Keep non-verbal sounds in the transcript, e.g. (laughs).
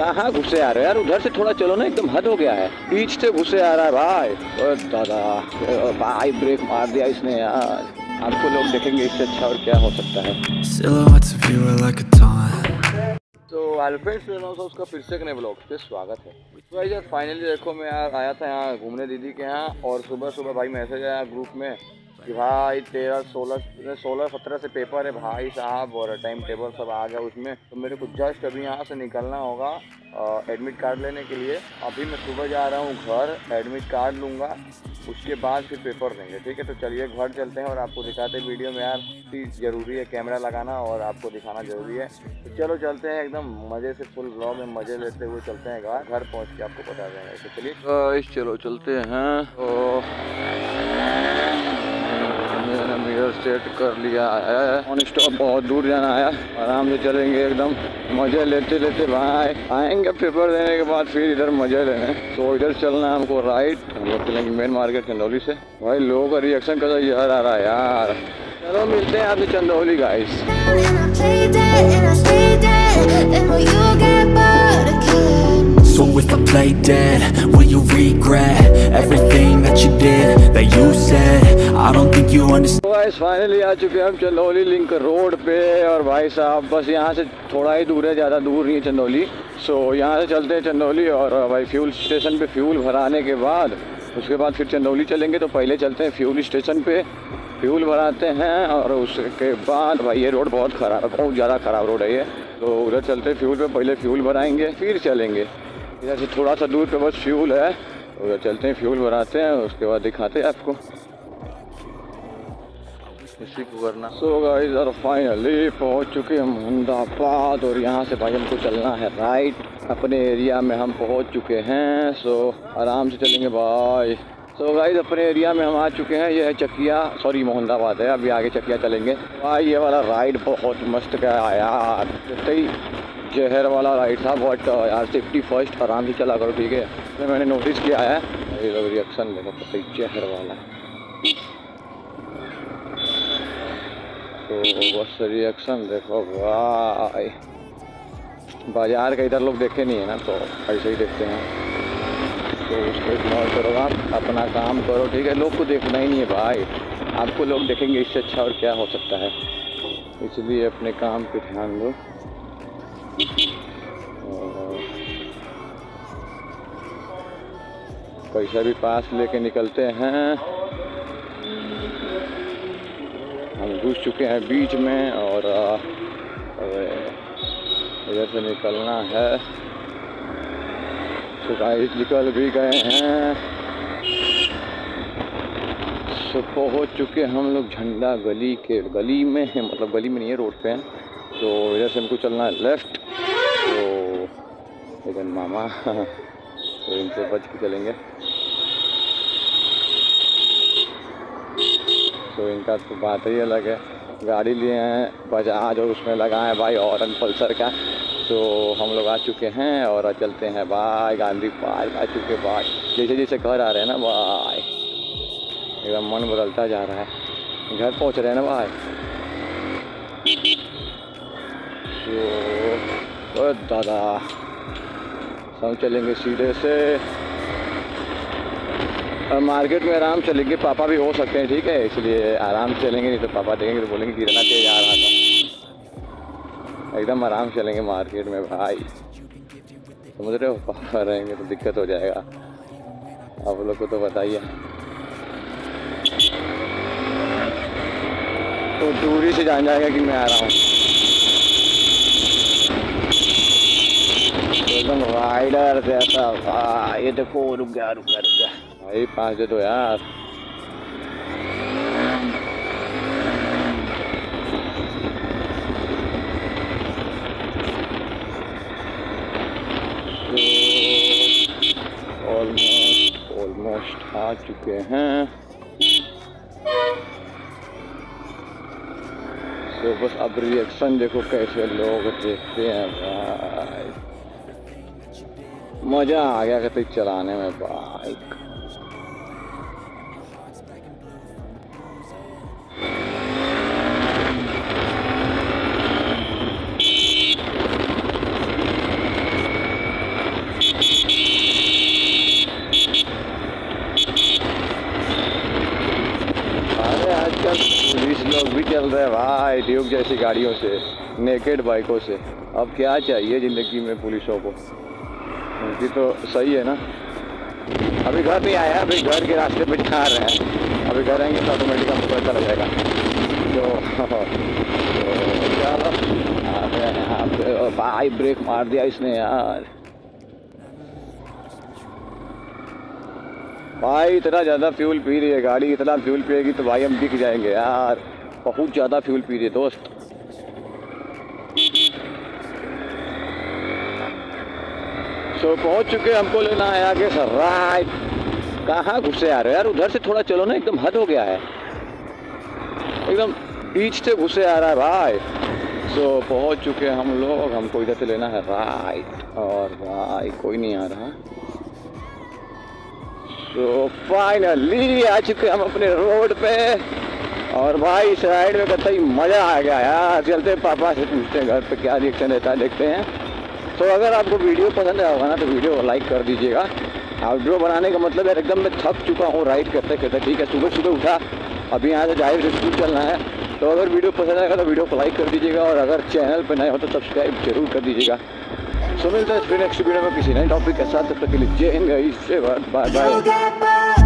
कहाँ घुसे आ रहे हो यार? उधर से थोड़ा चलो ना एकदम हद हो गया है। बीच से घुसे आ रहा है भाई। ओ दादा भाई ब्रेक मार दिया इसने यार। आपको लोग देखेंगे इससे अच्छा और क्या हो सकता है. तो फ़िल्म उसका फिर से एक नए ब्लॉग पे स्वागत है। तो भाई जब फाइनली देखो मैं यार आया था यहाँ घूमने दीदी के यहाँ और सुबह सुबह भाई मैसेज आया ग्रुप में कि भाई तेरह सोलह सोलह, सत्रह से पेपर है भाई साहब, और टाइम टेबल सब आ गया उसमें। तो मेरे को जस्ट अभी यहाँ से निकलना होगा एडमिट कार्ड लेने के लिए। अभी मैं सुबह जा रहा हूँ घर एडमिट कार्ड लूँगा, उसके बाद फिर पेपर देंगे, ठीक है? तो चलिए घर चलते हैं और आपको दिखाते हैं वीडियो में यार ज़रूरी है कैमरा लगाना और आपको दिखाना ज़रूरी है। तो चलो चलते हैं एकदम मज़े से फुल ब्लॉग में मज़े लेते हुए चलते हैं घर घर पहुँच के आपको बता देंगे। तो चलिए। चलो चलते हैं। मैंने मिरर सेट कर लिया है। ऑन स्टॉप बहुत दूर जाना है। आराम से चलेंगे एकदम। मज़े लेते लेते भाई आएँगे पेपर देने के बाद फिर इधर मज़े लेने। तो इधर चलना है हमको राइट हम लोग चलेंगे मेन मार्केट चंदौली से। भाई लोगों का रिएक्शन कैसा यार आ रहा है यार। चलो मिलते हैं आपसे Chandauli guys? So if play dead, will you regret everything that you did, that you said? I don't think you understand. Finally आ चुके हैं हम चंदौली लिंक रोड पे और भाई साहब बस यहाँ से थोड़ा ही दूर है ज़्यादा दूर नहीं है चंदौली। सो so, यहाँ से चलते हैं चंदौली और भाई फ्यूल स्टेशन पे फ्यूल भराने के बाद उसके बाद फिर चंदौली चलेंगे तो पहले चलते हैं फ्यूल स्टेशन पे फ्यूल भराते हैं और उसके बाद भाई ये रोड बहुत ख़राब बहुत ज़्यादा ख़राब रोड है ये। तो उधर चलते फ्यूल पे पहले फ्यूल भराएँगे फिर चलेंगे। इधर से थोड़ा सा दूर पे बस फ्यूल है उधर चलते हैं फ्यूल भराते हैं उसके बाद दिखाते हैं आपको। इसी को करना सो गाइस और फाइनली पहुँच चुके हम अहमदाबाद और यहाँ से भाई हमको चलना है राइट अपने एरिया में हम पहुँच चुके हैं सो आराम से चलेंगे भाई। सो गाइस अपने एरिया में हम आ चुके हैं, ये है चकिया सॉरी मोहम्मदाबाद है, अभी आगे चकिया चलेंगे। भाई, ये वाला राइड बहुत मस्त है यार। सही जहर वाला राइड था बट यार सेफ्टी फ़र्स्ट आराम से चला करो, ठीक है। मैंने नोटिस किया है। रिएक्शन देखो सही जहर वाला तो बस रिएक्शन देखो, भाई। बाज़ार का इधर लोग देखे नहीं है ना तो ऐसे ही देखते हैं। तो उसको इग्नोर करो आप, अपना काम करो, ठीक है? लोग को देखना ही नहीं है, भाई। आपको लोग देखेंगे इससे अच्छा और क्या हो सकता है। इसलिए अपने काम पे ध्यान दो। पैसा भी पास लेके निकलते हैं। हम घुस चुके हैं बीच में और इधर से निकलना है। तो गाइस निकल भी गए हैं। तो पहुँच चुके हम लोग झंडा गली के, गली में है मतलब गली में नहीं है, रोड पे हैं। तो इधर से हमको चलना है लेफ़्ट तो इधर मामा (laughs) तो इनसे बच के चलेंगे। तो इनका तो बात ही अलग है। गाड़ी लिए हैं, बजाज और उसमें लगा है भाई और पल्सर का। तो हम लोग आ चुके हैं और चलते हैं। भाई गांधी पार्क आ चुके भाई जैसे जैसे घर आ रहे हैं ना भाई एकदम मन बदलता जा रहा है। घर पहुँच रहे हैं ना भाई तो दादा, हम चलेंगे सीधे से। मार्केट में आराम चलेंगे पापा भी हो सकते हैं, ठीक है? इसलिए आराम चलेंगे नहीं तो पापा देखेंगे तो बोलेंगे गिरना तेज आ रहा था एकदम आराम चलेंगे मार्केट में, भाई। समझ रहे हो? पापा रहेंगे तो दिक्कत हो जाएगा। आप लोग को तो बताइए। तो दूरी से जान जाएगा कि मैं आ रहा हूँ। एकदम राइडर जैसा भाई, ये देखो रुक गया रुक गया। भाई, पाँच दे दो यार। आ चुके हैं। तो बस अब रिएक्शन देखो कैसे लोग देखते हैं भाई। मज़ा आ गया कहते चलाने में बाइक रहे हैं भाई ड्यूक जैसी गाड़ियों से नेकेड बाइकों से। अब क्या चाहिए ज़िंदगी में पुलिसों को? उनकी तो सही है ना। अभी घर नहीं आया अभी घर के रास्ते पे जा रहे हैं। अभी घर आएँगे तो ऑटोमेटिक हमको पता जाएगा। तो, चलो भाई ब्रेक मार दिया इसने यार। भाई इतना ज़्यादा फ्यूल पी रही है गाड़ी इतना फ्यूल पिएगी तो भाई हम दिख जाएँगे यार। बहुत ज़्यादा फ्यूल पी रही दोस्त। सो पहुँच चुके हमको लेना है आगे सर राइट कहाँ घुसे आ रहे हो यार? उधर से थोड़ा चलो ना, एकदम हद हो गया है। एकदम बीच से घुसे आ रहा है भाई। सो पहुँच चुके हम लोग। हमको इधर से लेना है। राइट और भाई, कोई नहीं आ रहा। तो फाइनली आ चुके हम अपने रोड पे। और भाई, इस राइड में कतई मज़ा आ गया यार। चलते पापा से पूछते हैं, घर पे क्या रिएक्शन रहता है देखते हैं। तो अगर आपको वीडियो पसंद आया होगा ना तो वीडियो को लाइक कर दीजिएगा। आउटडोर बनाने का मतलब यार एकदम मैं थक चुका हूँ राइड करते करते, ठीक है? सुबह सुबह उठा अभी यहाँ से ज़ाहिर स्कूल चलना है। तो अगर वीडियो पसंद आएगा तो वीडियो को लाइक कर दीजिएगा और अगर चैनल पर नए हो तो सब्सक्राइब ज़रूर कर दीजिएगा। सो मिलते हैं फिर नेक्स्ट वीडियो में किसी नए टॉपिक के साथ, तब तक के लिए जय हिंद बाय बाय